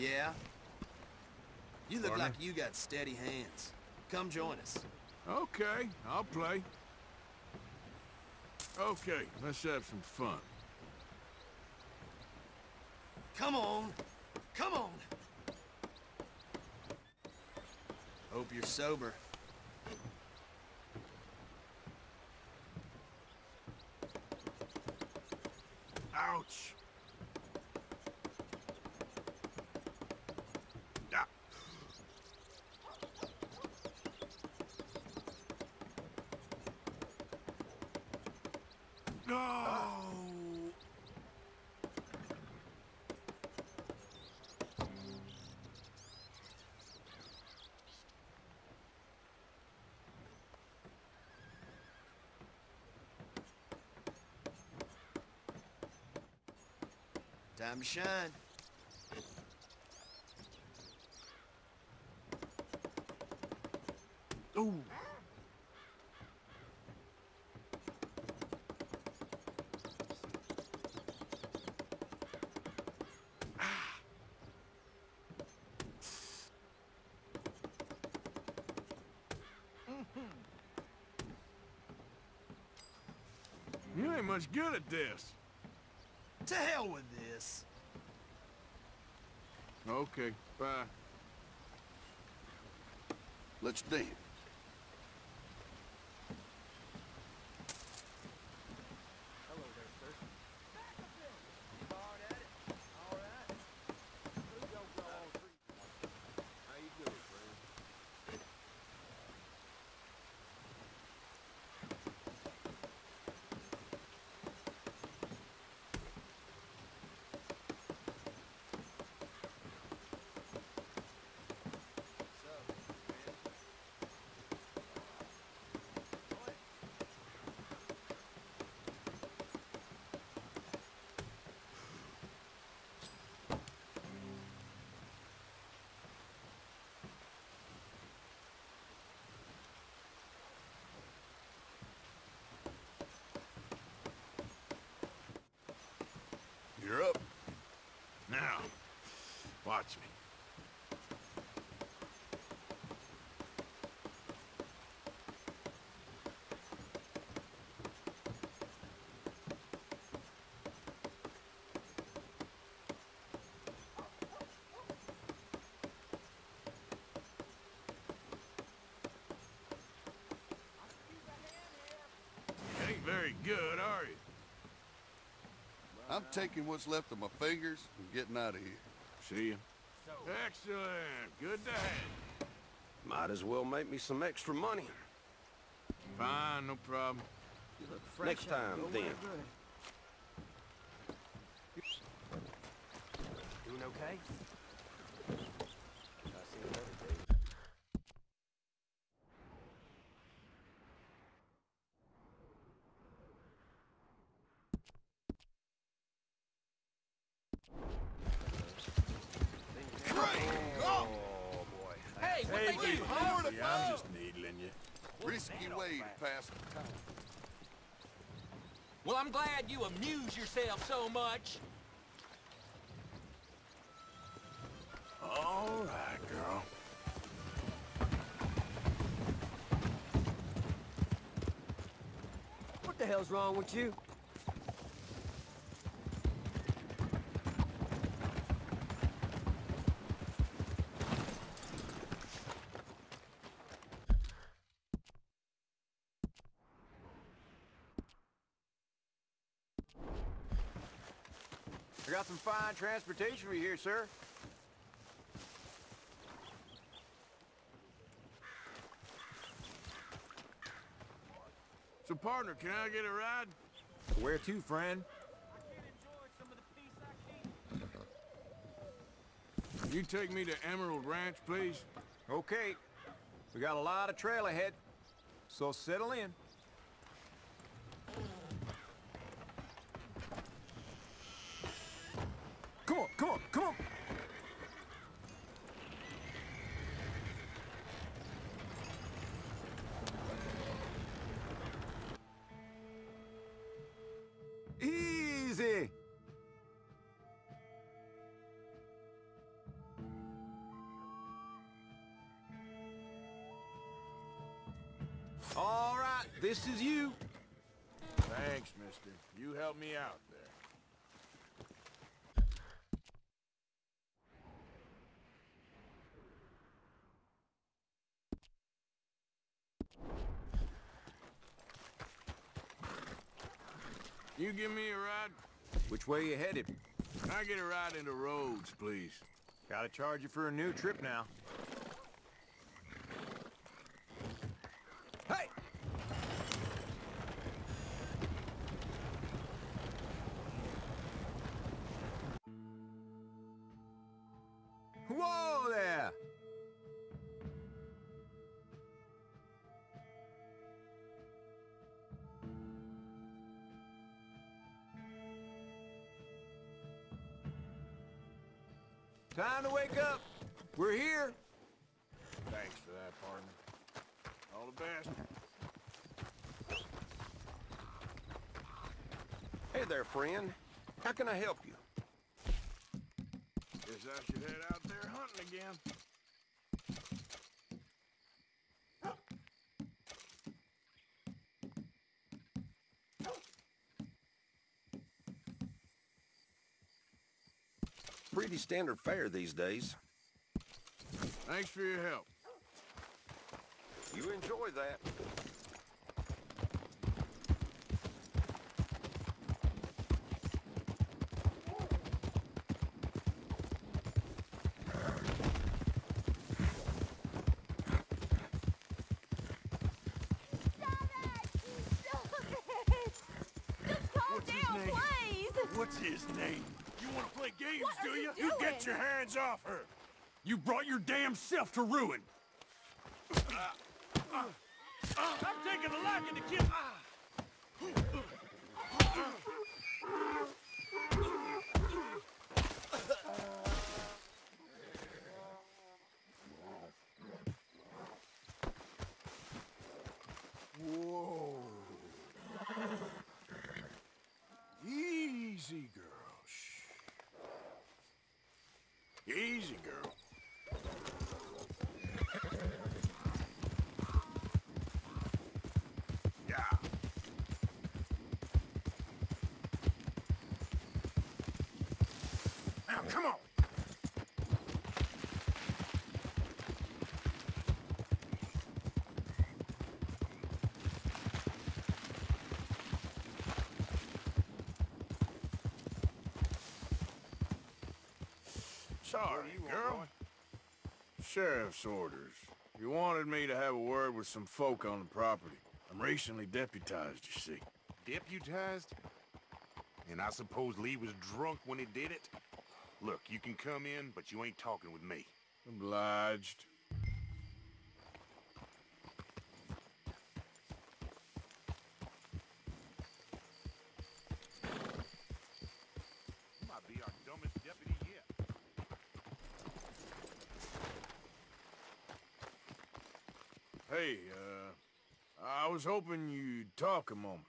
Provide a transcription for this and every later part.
Yeah? You look like you got steady hands. Come join us. Okay, I'll play. Okay, let's have some fun. Come on. Come on. Hope you're sober. Time to shine. Ooh! You ain't much good at this. To hell with this. Okay, bye. Let's dance. You're up. Now, watch me. Ain't very good, are you? I'm taking what's left of my fingers and getting out of here. See you. Excellent. Good to have you. Might as well make me some extra money. Fine, no problem. Next time, then. Doing okay? Oh, boy. Hey, what Hey, they easy, do, huh? easy. I'm just needling you. Risky way to pass the time. Well, I'm glad you amuse yourself so much. All right, girl. What the hell's wrong with you? I got some fine transportation for you here, sir. So, partner, can I get a ride? Where to, friend? You take me to Emerald Ranch, please? Okay. We got a lot of trail ahead, so settle in. Come on. Easy. All right, this is you. Thanks, mister. You helped me out. You give me a ride? Which way you headed? Can I get a ride into Rhodes, please? Gotta charge you for a new trip now. Time to wake up. We're here. Thanks for that, partner. All the best. Hey there, friend. How can I help you? Guess I should head out there hunting again. Pretty standard fare these days. Thanks for your help. You enjoy that. What's his name? What's his name? You want to play games, What do you? you You get your hands off her. You brought your damn self to ruin. I'm taking a liking to kid. Whoa. Easy, girl. Easy, girl. Yeah. Now, come on. Sorry, girl. Sheriff's orders. You wanted me to have a word with some folk on the property. I'm recently deputized, you see. Deputized? And I suppose Leigh was drunk when he did it? Look, you can come in, but you ain't talking with me. Obliged. You might be our dumbest deputy yet. Hey, uh, I was hoping you'd talk a moment.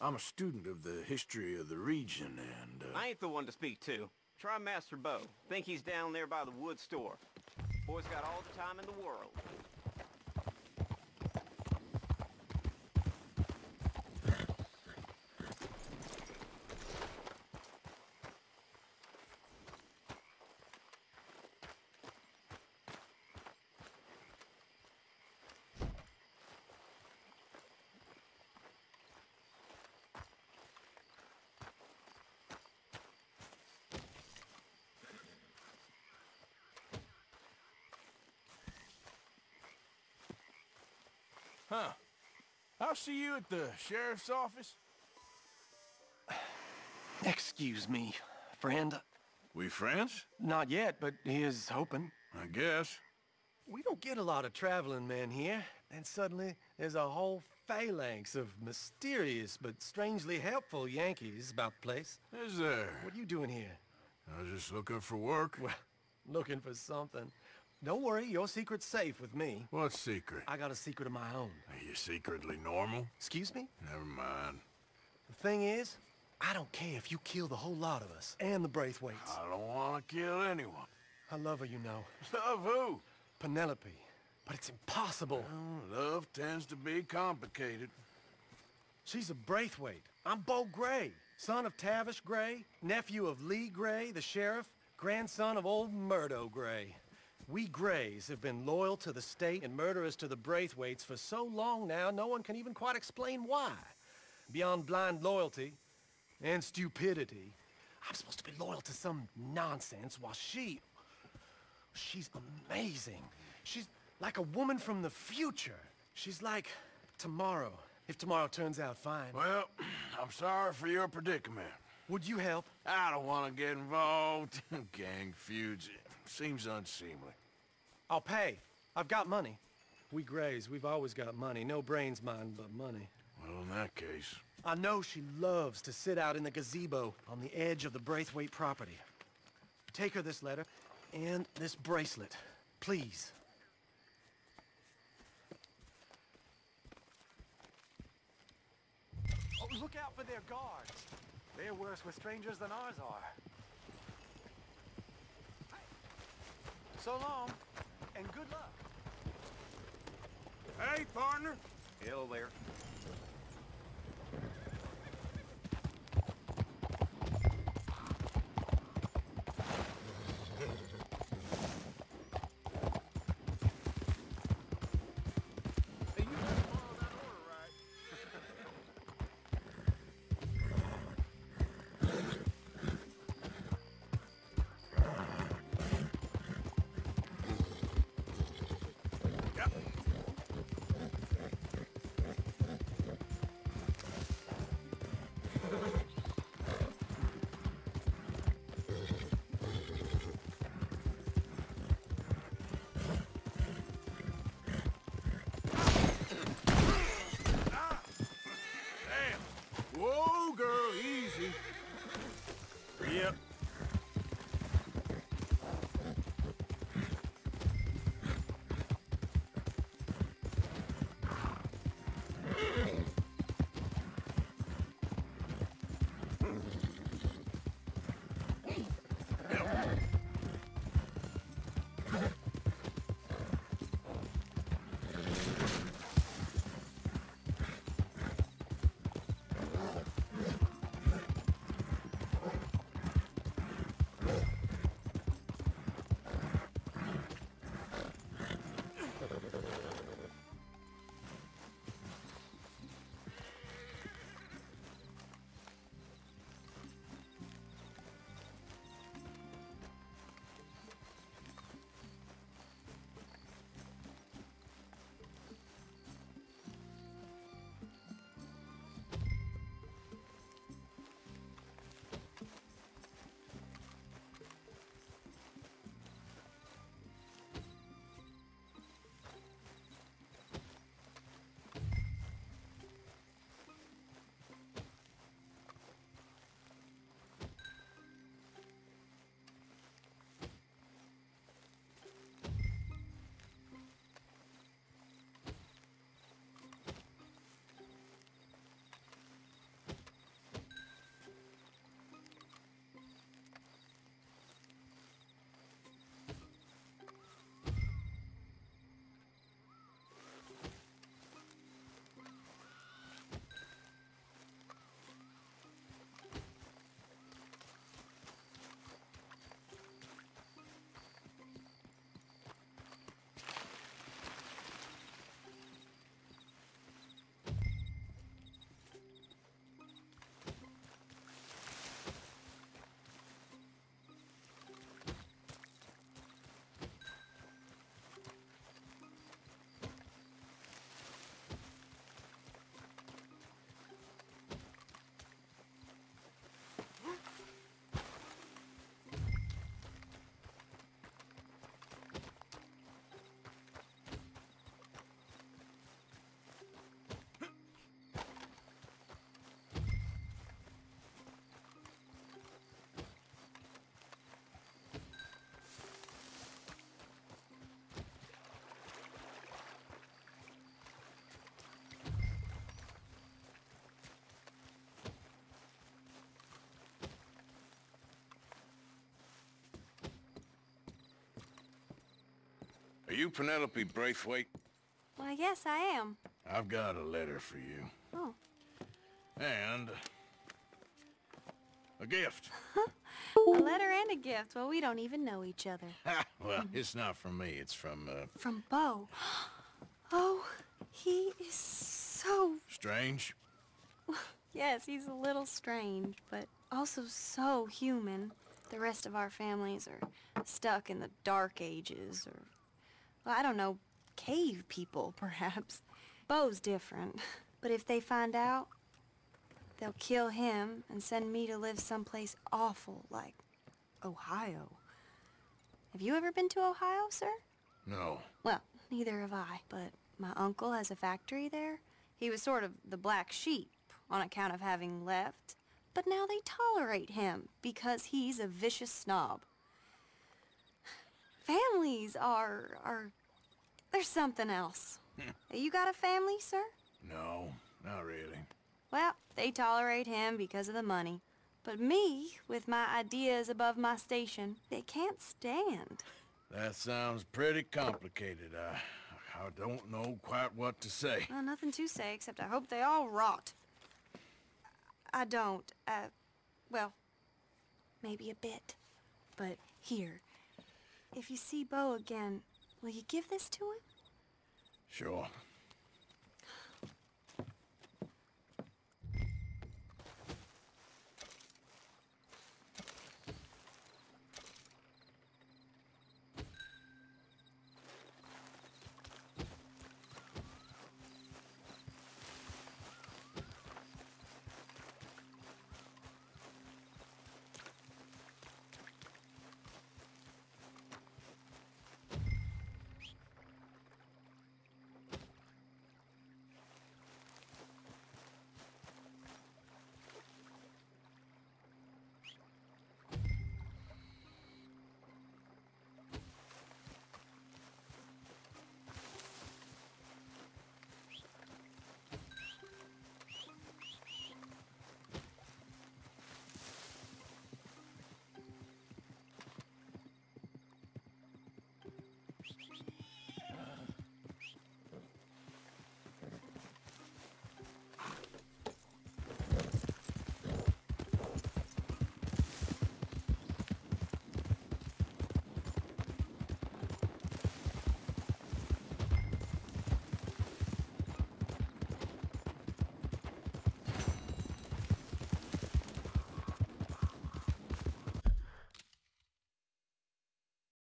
I'm a student of the history of the region, and, uh... I ain't the one to speak to. Try Master Beau. Think he's down there by the wood store. Boy's got all the time in the world. Huh. I'll see you at the sheriff's office. Excuse me, friend. We friends? Not yet, but he is hoping. I guess. We don't get a lot of traveling men here. And suddenly, there's a whole phalanx of mysterious but strangely helpful Yankees about the place. Is there? What are you doing here? I was just looking for work. Well, looking for something. Don't worry, your secret's safe with me. What secret? I got a secret of my own. Are you secretly normal? Excuse me? Never mind. The thing is, I don't care if you kill the whole lot of us and the Braithwaites. I don't want to kill anyone. I love her, you know. Love who? Penelope. but it's impossible. Well, love tends to be complicated. She's a Braithwaite. I'm Beau Gray, son of Tavish Gray, nephew of Leigh Gray, the sheriff, grandson of old Murdo Gray. We Grays have been loyal to the state and murderers to the Braithwaites for so long now, no one can even quite explain why. Beyond blind loyalty and stupidity, I'm supposed to be loyal to some nonsense while she... She's amazing. She's like a woman from the future. She's like tomorrow, if tomorrow turns out fine. Well, I'm sorry for your predicament. Would you help? I don't want to get involved. Gang feuds. Seems unseemly. I'll pay. I've got money. We Grays, we've always got money. No brains, mind, but money. Well, in that case... I know she loves to sit out in the gazebo on the edge of the Braithwaite property. Take her this letter and this bracelet, please. Oh, look out for their guards. They're worse with strangers than ours are. So long, and good luck. Hey, partner. Hello there. Yep. Are you Penelope Braithwaite? Why, yes, I am. I've got a letter for you. Oh. And... a gift. A letter and a gift. Well, we don't even know each other. Well, it's not from me. It's from, uh, From Beau. Oh, he is so... Strange. Yes, he's a little strange, but also so human. The rest of our families are stuck in the dark ages, or... Well, I don't know, cave people, perhaps. Beau's different. But if they find out, they'll kill him and send me to live someplace awful like Ohio. Have you ever been to Ohio, sir? No. Well, neither have I, but my uncle has a factory there. He was sort of the black sheep on account of having left, but now they tolerate him because he's a vicious snob. Families are are there's something else. you got a family, sir? No, not really. Well, they tolerate him because of the money. But me, with my ideas above my station, they can't stand. That sounds pretty complicated. I, I don't know quite what to say. Well, nothing to say except I hope they all rot. I don't. Uh, well, maybe a bit. But here, if you see Beau again, will you give this to him? Sure.